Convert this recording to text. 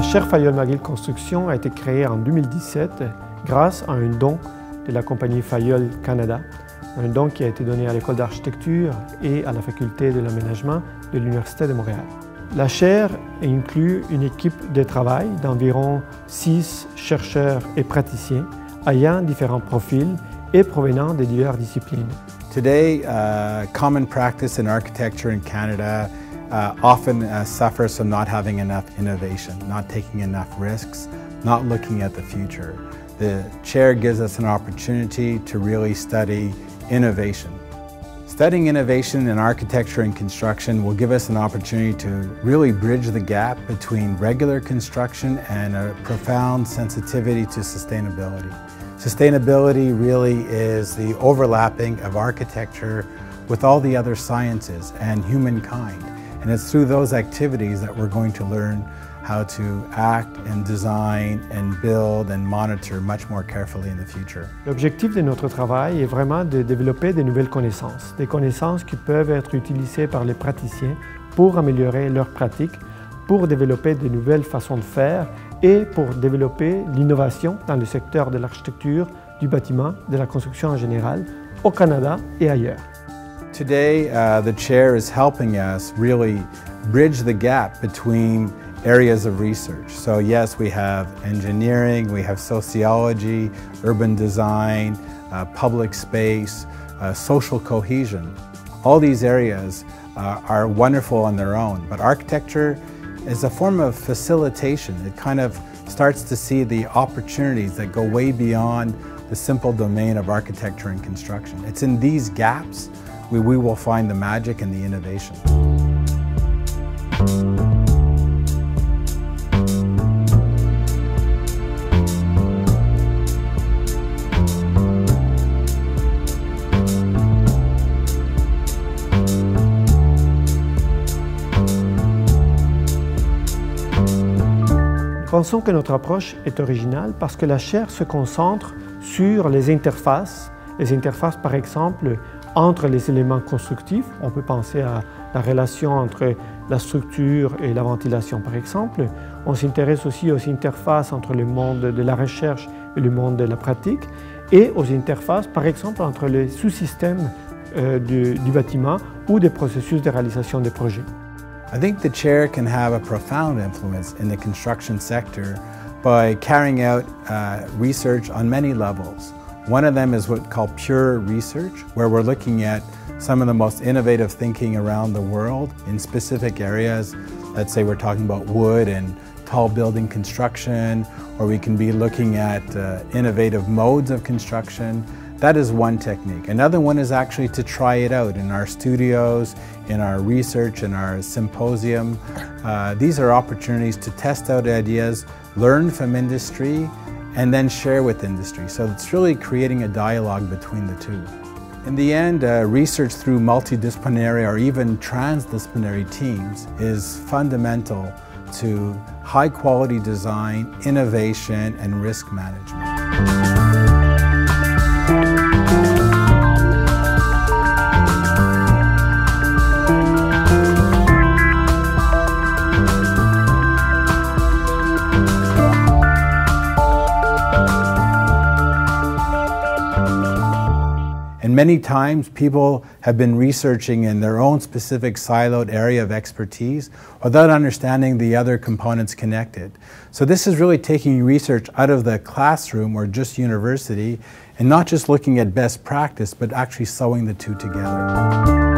chaire Fayol McGill Construction a été créée en 2017 grâce à un don de la compagnie Fayol Canada, un don qui a été donné à l'école d'architecture et à la faculté de l'aménagement de l'Université de Montréal. La chaire inclut une équipe de travail d'environ six chercheurs et praticiens ayant différents profils et provenant de diverses disciplines. Today, uh, common practice in architecture in Canada uh, often uh, suffers from not having enough innovation, not taking enough risks, not looking at the future. The chair gives us an opportunity to really study innovation. Studying innovation in architecture and construction will give us an opportunity to really bridge the gap between regular construction and a profound sensitivity to sustainability. Sustainability really is the overlapping of architecture with all the other sciences and humankind. And it's through those activities that we're going to learn how to act and design and build and monitor much more carefully in the future. L'objectif de notre travail est vraiment de développer de nouvelles connaissances, des connaissances qui peuvent être utilisées par les praticiens pour améliorer leurs pratiques, pour développer de nouvelles façons de faire et pour développer l'innovation dans le secteur de l'architecture, du bâtiment, de la construction en général, au Canada et ailleurs. Today, uh, the chair is helping us really bridge the gap between areas of research. So yes, we have engineering, we have sociology, urban design, uh, public space, uh, social cohesion. All these areas uh, are wonderful on their own, but architecture is a form of facilitation. It kind of starts to see the opportunities that go way beyond the simple domain of architecture and construction. It's in these gaps where we will find the magic and the innovation. Pensons que notre approche est originale parce que la chaire se concentre sur les interfaces, les interfaces par exemple entre les éléments constructifs. On peut penser à la relation entre la structure et la ventilation par exemple. On s'intéresse aussi aux interfaces entre le monde de la recherche et le monde de la pratique et aux interfaces par exemple entre les sous-systèmes euh, du, bâtiment ou des processus de réalisation des projets. I think the chair can have a profound influence in the construction sector by carrying out uh, research on many levels. One of them is what called pure research, where we're looking at some of the most innovative thinking around the world in specific areas. Let's say we're talking about wood and tall building construction, or we can be looking at uh, innovative modes of construction. That is one technique. Another one is actually to try it out in our studios, in our research, in our symposium. Uh, these are opportunities to test out ideas, learn from industry, and then share with industry. So it's really creating a dialogue between the two. In the end, uh, research through multidisciplinary or even transdisciplinary teams is fundamental to high quality design, innovation, and risk management. And many times people have been researching in their own specific siloed area of expertise without understanding the other components connected. So this is really taking research out of the classroom or just university and not just looking at best practice, but actually sewing the two together.